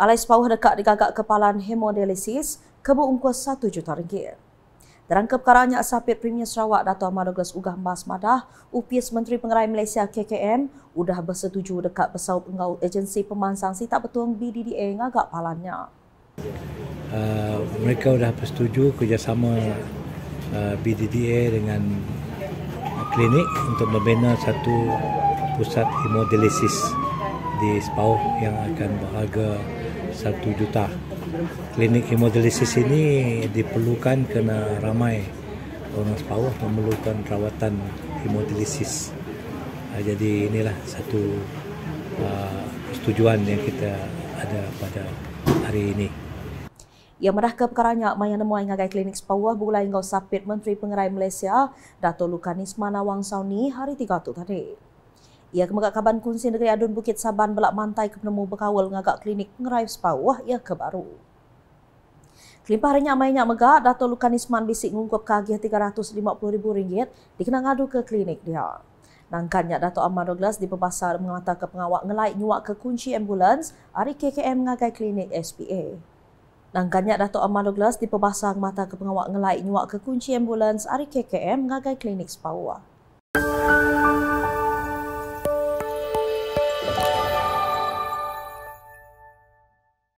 Alai sepawah dekat digagak kepalan hemodialisis kebu ungkus 1 juta ringgit. Dalam keperkaranya Asapit Premier Sarawak Dato' Ahmad Douglas Ugah Mbas Madah, UPS Menteri Pengerai Malaysia KKM sudah bersetuju dekat besar pengau agensi pemansang si tak betul BDDA ngagak palannya. Uh, mereka sudah bersetuju kerjasama uh, BDDA dengan klinik untuk membina satu pusat hemodialisis di Sepauh yang akan berharga 1 juta klinik hemodialisis ini diperlukan kerana ramai orang sepawah memerlukan rawatan hemodialisis. Ah, jadi inilah satu uh, persetujuan yang kita ada pada hari ini. Yang merah ke perkaranya maya nemu ngagai klinik sepawah bulai ngau sapit Menteri Pengerai Malaysia Dato' Lukanis Manawang Sauni hari tiga tu tadi. Ia kemegak kaban kunci negeri Adun Bukit Saban belak mantai ke penemu berkawal ngagak klinik pengerai sepawah ia ke baru. Kelimpah harinya mainnya megak, Dato' Lukanisman bisik mengungkup kagih RM350,000 dikenang adu ke klinik dia. Nangkannya Dato' Ahmad Douglas di pembasar mengata ke pengawak ngelai nyuak ke kunci ambulans hari KKM mengagai klinik SPA. Nangkannya Dato' Ahmad Douglas di pembasar mengata ke pengawak ngelai nyuak ke kunci ambulans hari KKM mengagai klinik Sepawah.